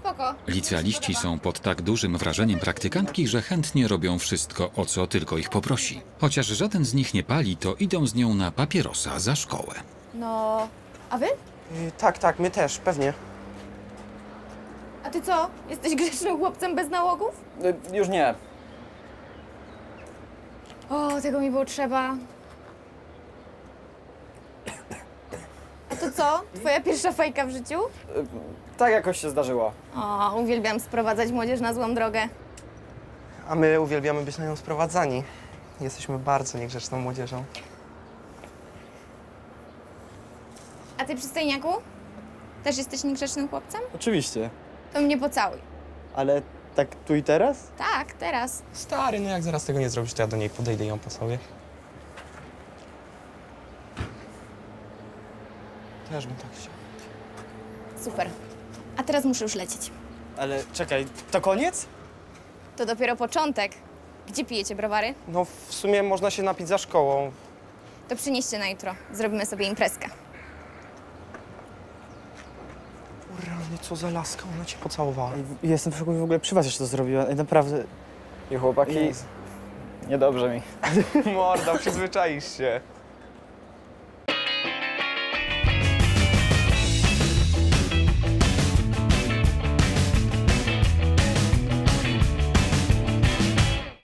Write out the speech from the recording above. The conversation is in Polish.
spoko. Licealiści są pod tak dużym wrażeniem praktykantki, że chętnie robią wszystko, o co tylko ich poprosi. Chociaż żaden z nich nie pali, to idą z nią na papierosa za szkołę. No, a wy? Y, tak, tak, my też, pewnie. A ty co? Jesteś grzecznym chłopcem bez nałogów? Y, Już nie. O, tego mi było trzeba. To co? Twoja pierwsza fajka w życiu? Tak jakoś się zdarzyło. O, uwielbiam sprowadzać młodzież na złą drogę. A my uwielbiamy być na nią sprowadzani. Jesteśmy bardzo niegrzeczną młodzieżą. A ty, przystojniaku? Też jesteś niegrzecznym chłopcem? Oczywiście. To mnie pocałuj. Ale tak tu i teraz? Tak, teraz. Stary, no jak zaraz tego nie zrobisz, to ja do niej podejdę i ją pocałuję. Też bym tak chciał. Super. A teraz muszę już lecieć. Ale czekaj, to koniec? To dopiero początek. Gdzie pijecie browary? No w sumie można się napić za szkołą. To przynieście na jutro. Zrobimy sobie imprezkę. O rany, co za laska, ona cię pocałowała. Jestem w szoku, w ogóle przy was jeszcze to zrobiła. Ej, Naprawdę. I chłopaki, Jezu. niedobrze mi. Morda, przyzwyczaisz się.